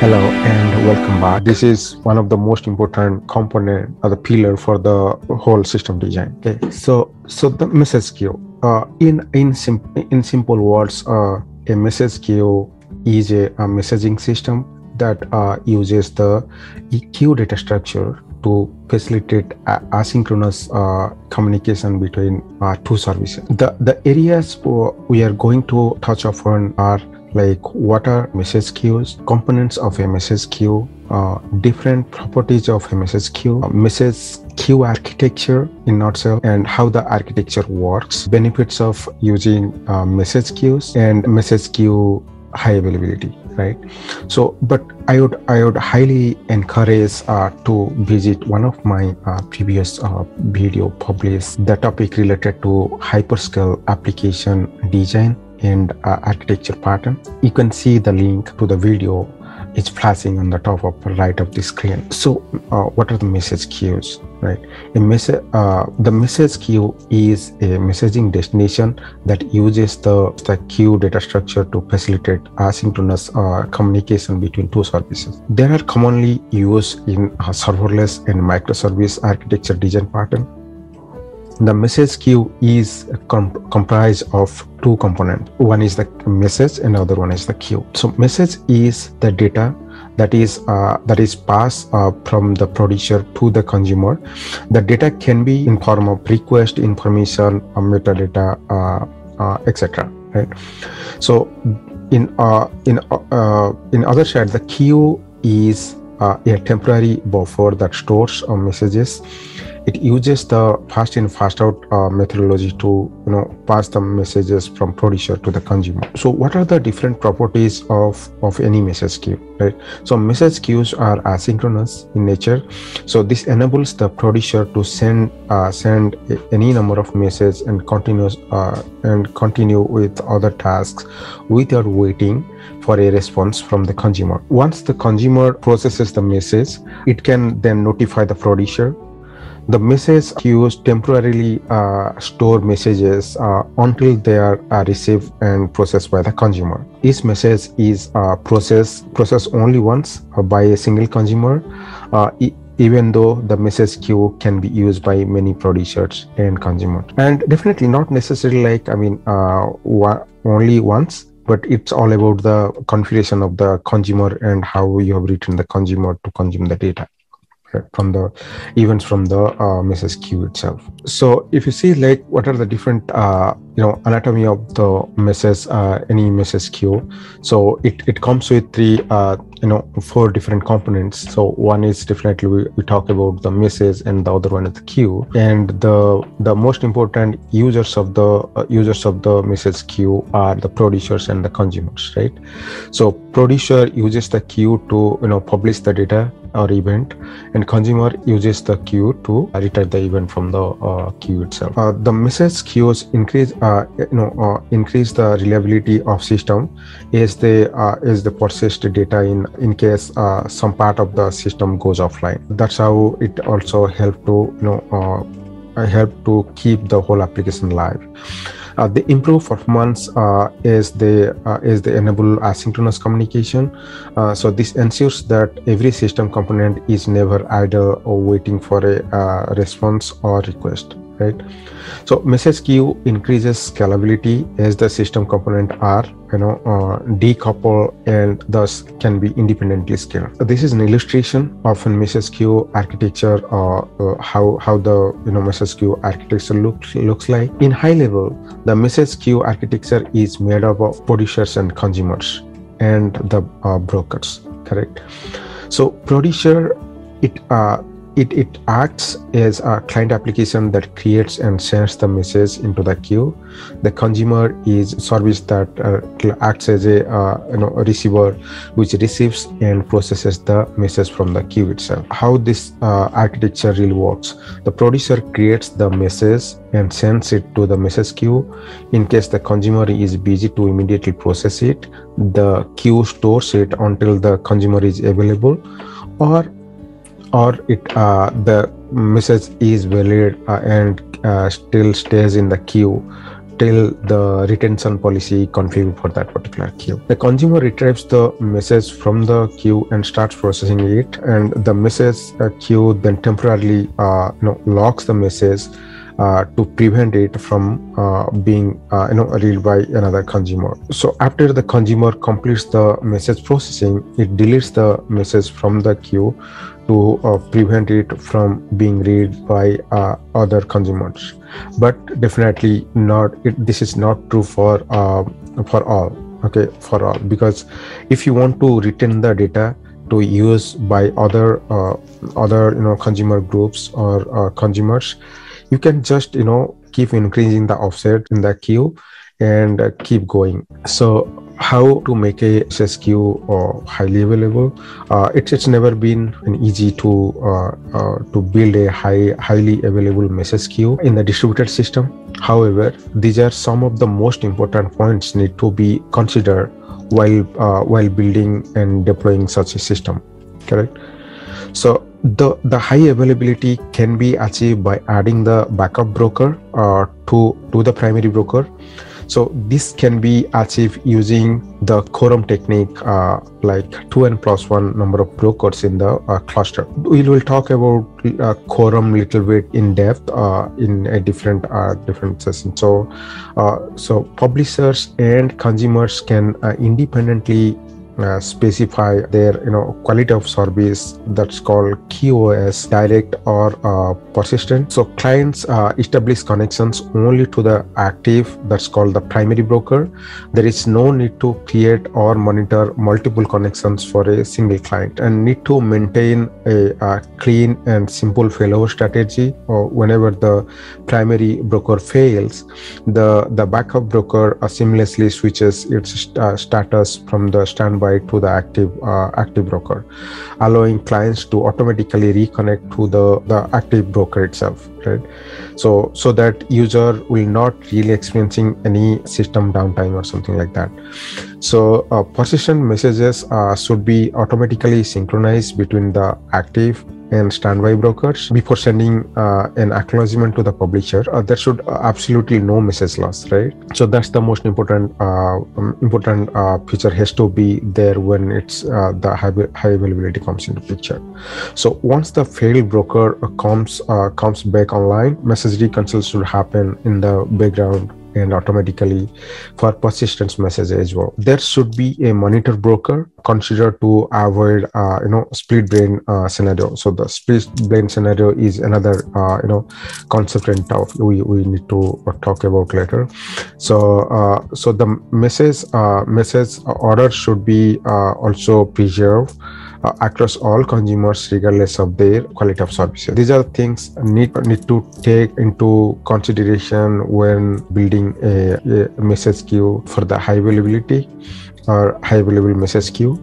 Hello and welcome back. This is one of the most important component or the pillar for the whole system design. Okay, so so the message queue. Uh, in in sim- in simple words, uh, a message queue is a, a messaging system that uh, uses the queue data structure to facilitate a- asynchronous uh, communication between uh, two services. The the areas we are going to touch upon are like what are message queues, components of a message queue, uh, different properties of a message queue, uh, message queue architecture in nutshell, and how the architecture works, benefits of using uh, message queues, and message queue high availability right? So but i would i would highly encourage uh, to visit one of my uh, previous uh, video published the topic related to hyperscale application design and uh, architecture pattern. You can see the link to the video. It's flashing on the top of right of the screen. So uh, what are the message queues right? A message uh, the message queue is a messaging destination that uses the, the queue data structure to facilitate asynchronous uh, communication between two services. They are commonly used in serverless and microservice architecture design pattern the message queue is com- comprised of two components. One is the message and the other one is the queue. So message is the data that is uh, that is passed uh, from the producer to the consumer. The data can be in form of request information or metadata uh, uh etc right? So in uh, in uh, in other side the queue is a temporary buffer that stores messages it uses the fast in fast out uh, methodology to you know pass the messages from producer to the consumer. So what are the different properties of of any message queue right? So message queues are asynchronous in nature. So this enables the producer to send uh, send any number of messages and continuous uh, and continue with other tasks without waiting for a response from the consumer. Once the consumer processes the message it can then notify the producer the message queues temporarily uh, store messages uh, until they are uh, received and processed by the consumer. Each message is uh, processed processed only once uh, by a single consumer, uh, e- even though the message queue can be used by many producers and consumers. And definitely not necessarily like I mean only once. But it's all about the configuration of the consumer and how you have written the consumer to consume the data from the events from the uh, message queue itself so if you see like what are the different uh, you know anatomy of the message uh, any message queue so it, it comes with three uh, you know four different components so one is definitely we, we talk about the message and the other one is the queue and the the most important users of the uh, users of the message queue are the producers and the consumers right so producer uses the queue to you know publish the data or event and consumer uses the queue to return the event from the uh, queue itself. Uh, the message queues increase uh, you know uh, increase the reliability of system as they uh, as the persist data in in case uh, some part of the system goes offline. That's how it also help to you know help to keep the whole application live uh, the improved performance uh, is the uh, is the enable asynchronous communication. Uh, so this ensures that every system component is never idle or waiting for a uh, response or request right so message queue increases scalability as the system component are you know uh, decouple and thus can be independently scaled. This is an illustration of a queue architecture or uh, how how the you know queue architecture looks looks like. In high level the queue architecture is made up of producers and consumers and the uh, brokers correct? So producer it uh, it, it acts as a client application that creates and sends the message into the queue. The consumer is service that uh, acts as a uh, you know a receiver which receives and processes the message from the queue itself. How this uh, architecture really works: the producer creates the message and sends it to the message queue. In case the consumer is busy to immediately process it, the queue stores it until the consumer is available, or or it uh, the message is valid uh, and uh, still stays in the queue till the retention policy configured for that particular queue. The consumer retrieves the message from the queue and starts processing it, and the message queue then temporarily uh, you know locks the message uh, to prevent it from uh, being uh, you know read by another consumer. So after the consumer completes the message processing it deletes the message from the queue to uh, prevent it from being read by uh, other consumers. But definitely not it, this is not true for uh, for all okay for all. Because if you want to retain the data to use by other other you know consumer groups or consumers you can just you know keep increasing the offset in the queue and uh, keep going. So how to make a queue uh, highly available? Uh, it's, it's never been an easy to uh, uh, to build a high highly available message queue in the distributed system. However these are some of the most important points need to be considered while uh, while building and deploying such a system. Correct so the the high availability can be achieved by adding the backup broker uh, to to the primary broker. So this can be achieved using the quorum technique uh, like 2n plus 1 number of brokers in the uh, cluster. We will talk about uh, quorum little bit in depth uh, in a different uh, different session. So uh, so publishers and consumers can independently uh, specify their you know quality of service that's called QoS direct or uh, persistent. So clients uh, establish connections only to the active that's called the primary broker. There is no need to create or monitor multiple connections for a single client and need to maintain a, a clean and simple failover strategy or whenever the primary broker fails the the backup broker seamlessly switches its uh, status from the standby to the active uh, active broker, allowing clients to automatically reconnect to the the active broker itself, right? So so that user will not really experiencing any system downtime or something like that. So uh, persistent messages uh, should be automatically synchronized between the active and standby brokers before sending uh, an acknowledgement to the publisher. Uh, there should uh, absolutely no message loss, right? So that's the most important uh, um, important uh, feature has to be there when it's the high, high, availability comes into picture. So once the failed broker comes comes back online, message reconcile should happen in the background and automatically for persistence message as well. There should be a monitor broker considered to avoid uh, you know split brain uh, scenario. So the split brain scenario is another uh, you know concept and tough we, we need to talk about later. So uh, so the message uh, message order should be uh, also preserved across all consumers regardless of their quality of services. These are things need need to take into consideration when building a, a message queue for the high availability or high available message queue